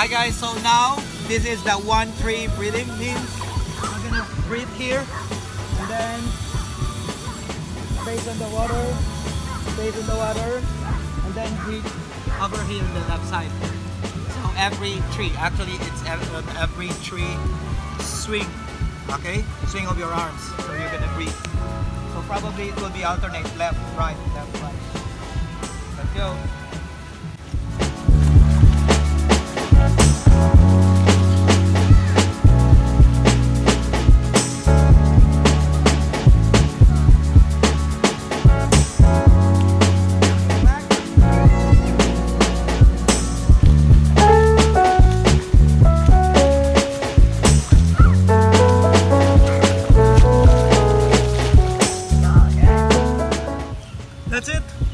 Hi guys, so now this is the one tree breathing means I'm gonna breathe here and then face on the water, face on the water, and then breathe over here on the left side. So every tree, actually it's um, every tree swing, okay? Swing of your arms, so you're gonna breathe. So probably it will be alternate left, right, left. that's it?